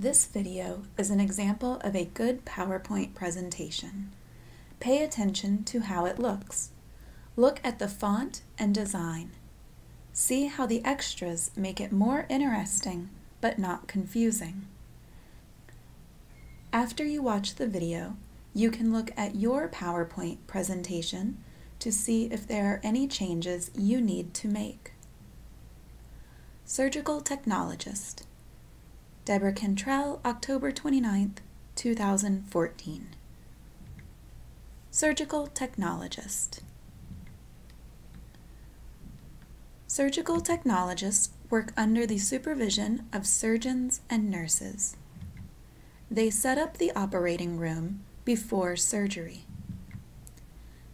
This video is an example of a good PowerPoint presentation. Pay attention to how it looks. Look at the font and design. See how the extras make it more interesting but not confusing. After you watch the video, you can look at your PowerPoint presentation to see if there are any changes you need to make. Surgical Technologist Deborah Cantrell, October 29th, 2014. Surgical Technologist Surgical technologists work under the supervision of surgeons and nurses. They set up the operating room before surgery.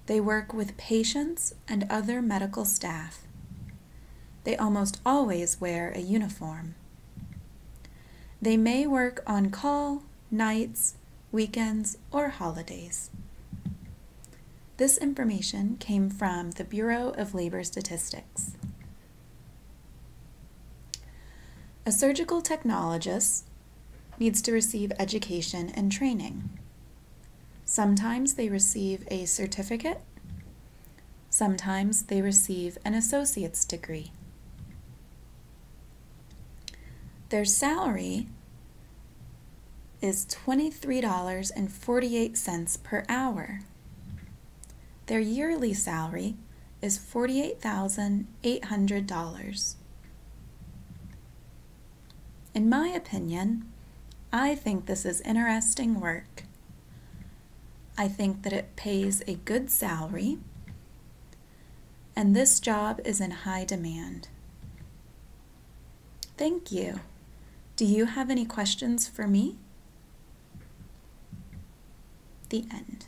They work with patients and other medical staff. They almost always wear a uniform. They may work on call, nights, weekends, or holidays. This information came from the Bureau of Labor Statistics. A surgical technologist needs to receive education and training. Sometimes they receive a certificate, sometimes they receive an associate's degree. Their salary is $23.48 per hour. Their yearly salary is $48,800. In my opinion, I think this is interesting work. I think that it pays a good salary, and this job is in high demand. Thank you. Do you have any questions for me? The end.